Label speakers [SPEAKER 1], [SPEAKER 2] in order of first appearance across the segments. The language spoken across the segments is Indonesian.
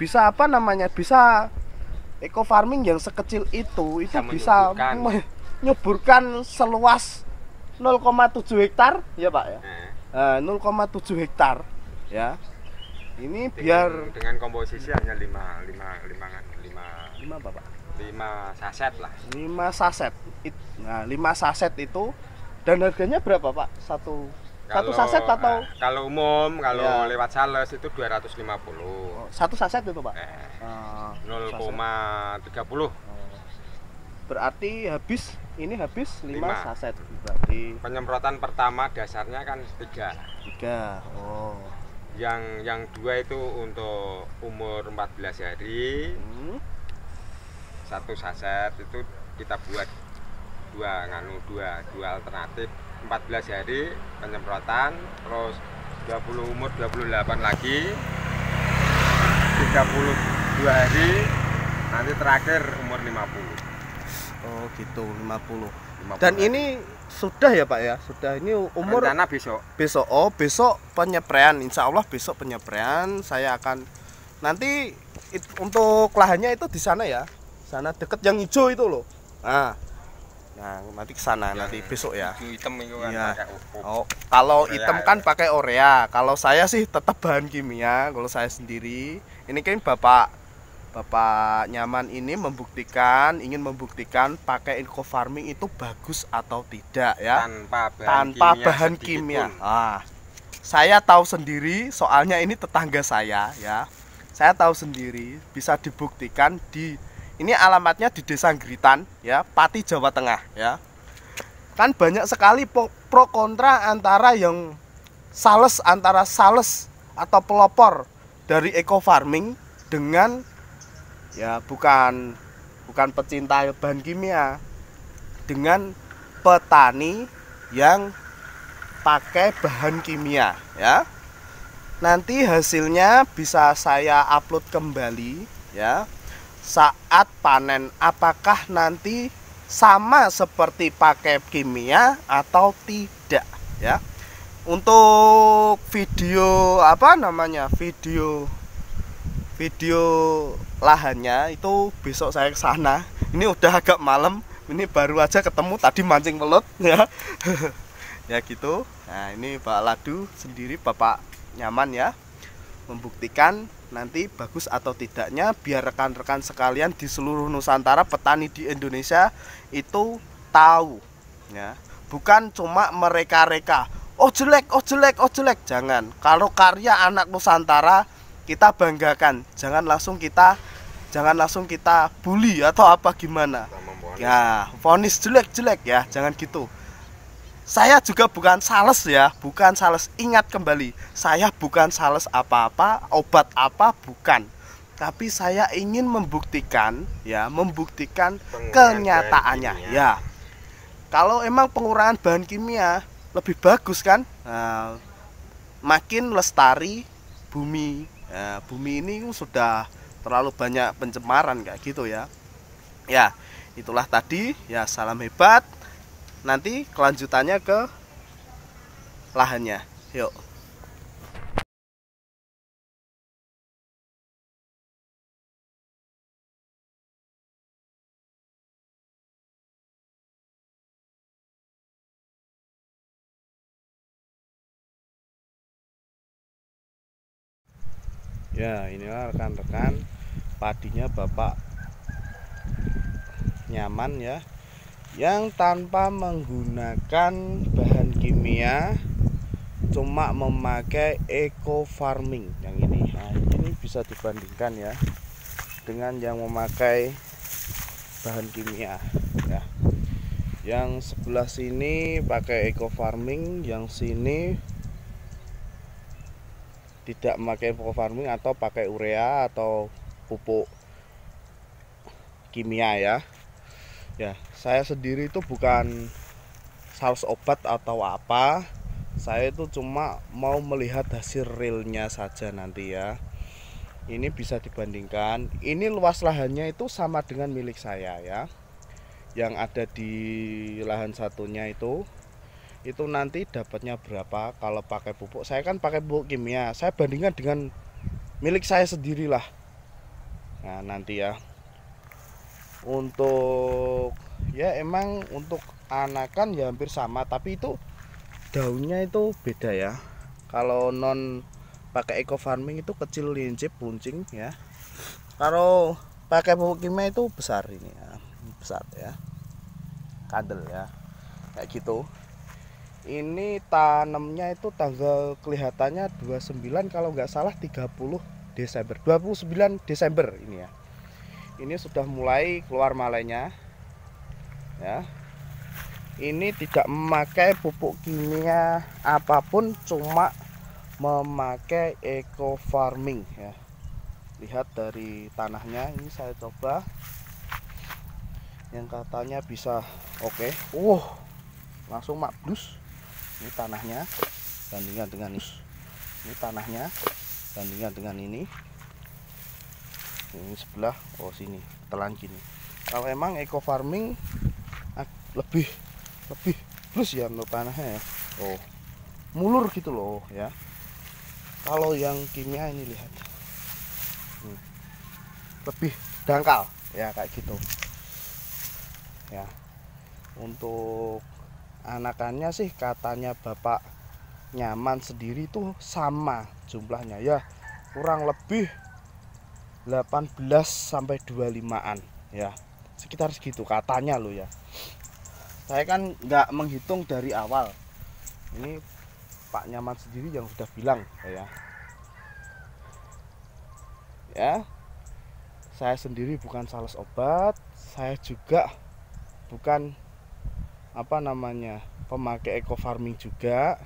[SPEAKER 1] bisa apa namanya? Bisa eco farming yang sekecil itu itu
[SPEAKER 2] Bisa
[SPEAKER 1] bisa
[SPEAKER 2] menyuburkan.
[SPEAKER 1] me- menyuburkan seluas 0,7 hektar ya pak ya?
[SPEAKER 2] Nah,
[SPEAKER 1] Eh, 0,7 hektar ya. Ini
[SPEAKER 2] dengan,
[SPEAKER 1] biar
[SPEAKER 2] dengan komposisi hanya 5 5 5 5
[SPEAKER 1] lima apa pak?
[SPEAKER 2] 5 saset lah.
[SPEAKER 1] 5 saset. Nah 5 saset itu dan harganya berapa pak? Satu satu
[SPEAKER 2] Kalau-
[SPEAKER 1] saset atau
[SPEAKER 2] nah, kalau umum kalau
[SPEAKER 1] Ya.
[SPEAKER 2] lewat sales itu 250
[SPEAKER 1] oh, satu saset itu pak.
[SPEAKER 2] Eh,
[SPEAKER 1] Ah,
[SPEAKER 2] 0,30
[SPEAKER 1] Oh. berarti habis ini habis 5
[SPEAKER 2] Lima.
[SPEAKER 1] saset. Berarti
[SPEAKER 2] penyemprotan pertama dasarnya kan 3
[SPEAKER 1] tiga oh.
[SPEAKER 2] Yang yang dua itu untuk umur 14 hari.
[SPEAKER 1] Hmm.
[SPEAKER 2] satu saset itu kita buat dua nganu dua dua alternatif. 14 hari penyemprotan terus 20 umur 28 lagi 32 hari nanti terakhir umur 50
[SPEAKER 1] oh gitu 50
[SPEAKER 2] 50
[SPEAKER 1] dan
[SPEAKER 2] hari.
[SPEAKER 1] ini sudah ya pak ya? Sudah ini umur
[SPEAKER 2] rencana besok.
[SPEAKER 1] besok. Oh besok penyepraian insya Allah besok penyepraian saya akan nanti it- untuk lahannya itu di sana ya. Sana deket yang hijau itu loh. Nah nah nanti ke sana nanti besok ya
[SPEAKER 2] hitam itu kan
[SPEAKER 1] Iya.
[SPEAKER 2] pakai
[SPEAKER 1] oh kalau
[SPEAKER 2] Urea
[SPEAKER 1] hitam
[SPEAKER 2] ya.
[SPEAKER 1] kan pakai urea kalau saya sih tetap bahan kimia kalau saya sendiri ini kan bapak Bapak nyaman ini membuktikan, ingin membuktikan pakai eco farming itu bagus atau tidak ya
[SPEAKER 2] tanpa bahan
[SPEAKER 1] tanpa
[SPEAKER 2] kimia
[SPEAKER 1] bahan kimia. Ah, saya tahu sendiri, soalnya ini tetangga saya ya. Saya tahu sendiri, bisa dibuktikan di ini alamatnya di Desa Gritan ya, Pati Jawa Tengah ya. Kan banyak sekali pro kontra antara yang sales antara sales atau pelopor dari eco farming dengan ya bukan bukan pecinta bahan kimia dengan petani yang pakai bahan kimia ya. Nanti hasilnya bisa saya upload kembali ya. Saat panen apakah nanti sama seperti pakai kimia atau tidak ya. Untuk video apa namanya? Video video lahannya itu besok saya ke sana. Ini udah agak malam, ini baru aja ketemu tadi mancing belut ya. ya gitu. Nah, ini Pak Ladu sendiri Bapak nyaman ya membuktikan nanti bagus atau tidaknya biar rekan-rekan sekalian di seluruh Nusantara petani di Indonesia itu tahu ya. Bukan cuma mereka-reka oh jelek, oh jelek, oh jelek. Jangan. Kalau karya anak Nusantara kita banggakan. Jangan langsung kita jangan langsung kita bully atau apa gimana. Ya, vonis jelek-jelek ya, jangan gitu. Saya juga bukan sales ya, bukan sales. Ingat kembali, saya bukan sales apa-apa, obat apa bukan. Tapi saya ingin membuktikan ya, membuktikan kenyataannya ya. Kalau emang pengurangan bahan kimia lebih bagus kan? Nah, makin lestari bumi. Nah, bumi ini sudah terlalu banyak pencemaran kayak gitu ya. Ya, itulah tadi ya salam hebat. Nanti kelanjutannya ke lahannya. Yuk. Ya, inilah rekan-rekan padinya Bapak nyaman ya yang tanpa menggunakan bahan kimia cuma memakai eco farming. Yang ini. Nah ini bisa dibandingkan ya dengan yang memakai bahan kimia ya. Yang sebelah sini pakai eco farming yang sini tidak memakai eco farming atau pakai urea atau pupuk kimia ya ya saya sendiri itu bukan sales obat atau apa. Saya itu cuma mau melihat hasil realnya saja nanti ya. Ini bisa dibandingkan. Ini luas lahannya itu sama dengan milik saya ya. Yang ada di lahan satunya itu itu nanti dapatnya berapa kalau pakai pupuk. Saya kan pakai pupuk kimia. Saya bandingkan dengan milik saya sendirilah. Nah nanti ya untuk ya emang untuk anakan ya hampir sama tapi itu daunnya itu beda ya. Kalau non pakai eco farming itu kecil lincip buncing ya. Kalau pakai pupuk kimia itu besar ini ya besar ya. Kandel ya kayak gitu. Ini tanamnya itu tanggal kelihatannya 29 kalau nggak salah 30 Desember 29 Desember ini ya ini sudah mulai keluar malainya. Ya. Ini tidak memakai pupuk kimia apa pun cuma memakai eco farming ya. Lihat dari tanahnya ini saya coba. Yang katanya bisa oke. Okay. wow langsung makbus ini tanahnya bandingkan dengan ini. Ini tanahnya bandingkan dengan ini ini sebelah oh sini telan gini kalau emang eco farming lebih lebih plus ya untuk tanahnya ya. Oh mulur gitu loh ya. Kalau yang kimia ini lihat. Hmm. lebih dangkal ya kayak gitu. Ya. Untuk anakannya sih katanya bapak nyaman sendiri tuh sama jumlahnya. Ya kurang lebih 18 sampai 25an ya. Sekitar segitu katanya lo ya. Saya kan nggak menghitung dari awal. Ini Pak Nyaman sendiri yang sudah bilang ya. Ya. Saya sendiri bukan sales obat saya juga bukan apa namanya pemakai eco farming juga.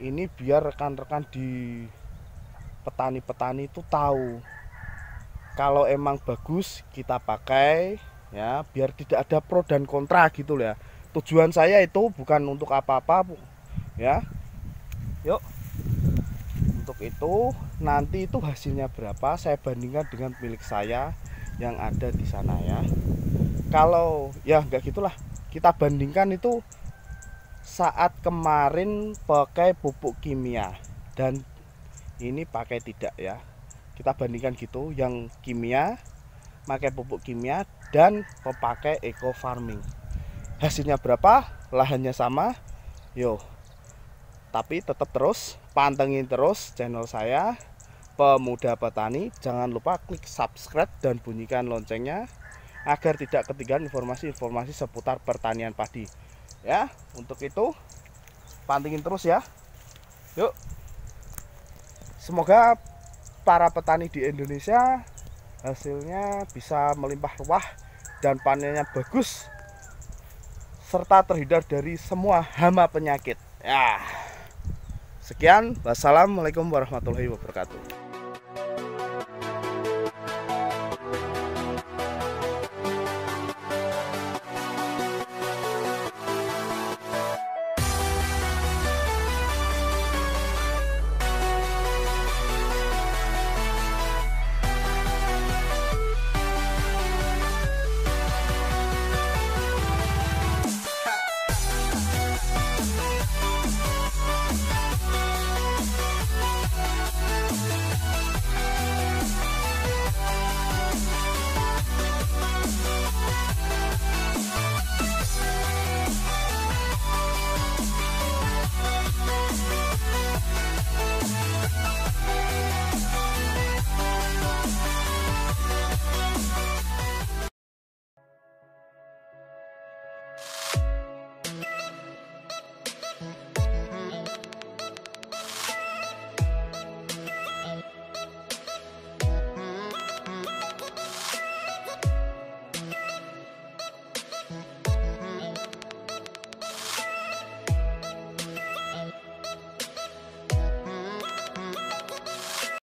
[SPEAKER 1] Ini biar rekan-rekan di petani-petani itu tahu kalau emang bagus kita pakai ya biar tidak ada pro dan kontra gitu ya. Tujuan saya itu bukan untuk apa-apa ya. Yuk. Untuk itu nanti itu hasilnya berapa saya bandingkan dengan milik saya yang ada di sana ya. Kalau ya enggak gitulah. Kita bandingkan itu saat kemarin pakai pupuk kimia dan ini pakai tidak ya kita bandingkan gitu yang kimia pakai pupuk kimia dan memakai eco farming. Hasilnya berapa? Lahannya sama? Yo. Tapi tetap terus pantengin terus channel saya pemuda petani. Jangan lupa klik subscribe dan bunyikan loncengnya agar tidak ketinggalan informasi-informasi seputar pertanian padi. Ya untuk itu pantengin terus ya. Yuk. Semoga para petani di Indonesia hasilnya bisa melimpah ruah dan panennya bagus serta terhindar dari semua hama penyakit. Ya. Sekian, wassalamualaikum warahmatullahi wabarakatuh.